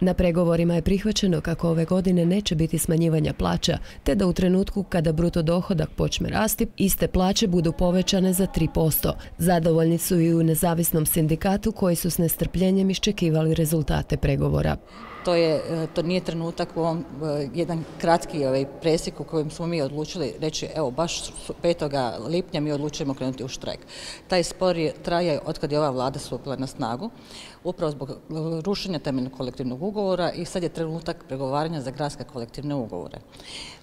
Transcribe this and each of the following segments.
Na pregovorima je prihvaćeno kako ove godine neće biti smanjivanja plaća, te da u trenutku kada bruto dohodak počne rasti, iste plaće budu povećane za 3%. Zadovoljni su i u nezavisnom sindikatu koji su s nestrpljenjem iščekivali rezultate pregovora to, je, e, to nije trenutak u ovom e, jedan kratki ovaj presjek u kojem smo mi odlučili reći evo baš 5. lipnja mi odlučujemo krenuti u štrajk. Taj spor je, traje otkad je ova vlada stupila na snagu, upravo zbog rušenja temeljnog kolektivnog ugovora i sad je trenutak pregovaranja za gradske kolektivne ugovore.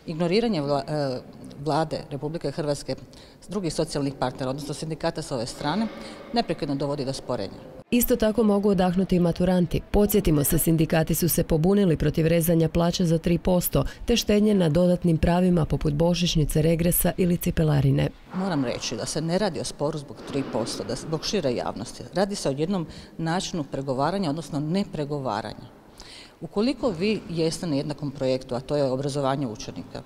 Ignoriranje e, vlade Republike Hrvatske s drugih socijalnih partnera, odnosno sindikata s ove strane, neprekidno dovodi do sporenja. Isto tako mogu odahnuti i maturanti. Podsjetimo se, sindikati su se pobunili protiv rezanja plaća za 3%, te štednje na dodatnim pravima poput božićnice, regresa ili cipelarine. Moram reći da se ne radi o sporu zbog 3%, da zbog šire javnosti. Radi se o jednom načinu pregovaranja, odnosno nepregovaranja. Ukoliko vi jeste na jednakom projektu, a to je obrazovanje učenika,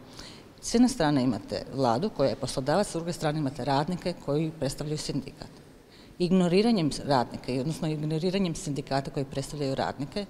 s jedne strane imate vladu koja je poslodavac, s druge strane imate radnike koji predstavljaju sindikat ignoriranjem radnika, odnosno ignoriranjem sindikata koji predstavljaju radnike,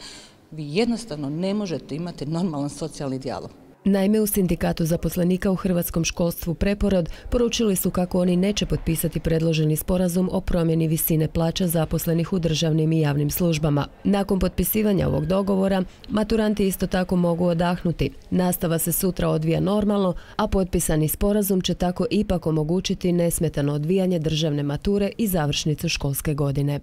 vi jednostavno ne možete imati normalan socijalni dijalog. Naime, u sindikatu zaposlenika u hrvatskom školstvu Preporod poručili su kako oni neće potpisati predloženi sporazum o promjeni visine plaća zaposlenih u državnim i javnim službama. Nakon potpisivanja ovog dogovora, maturanti isto tako mogu odahnuti. Nastava se sutra odvija normalno, a potpisani sporazum će tako ipak omogućiti nesmetano odvijanje državne mature i završnicu školske godine.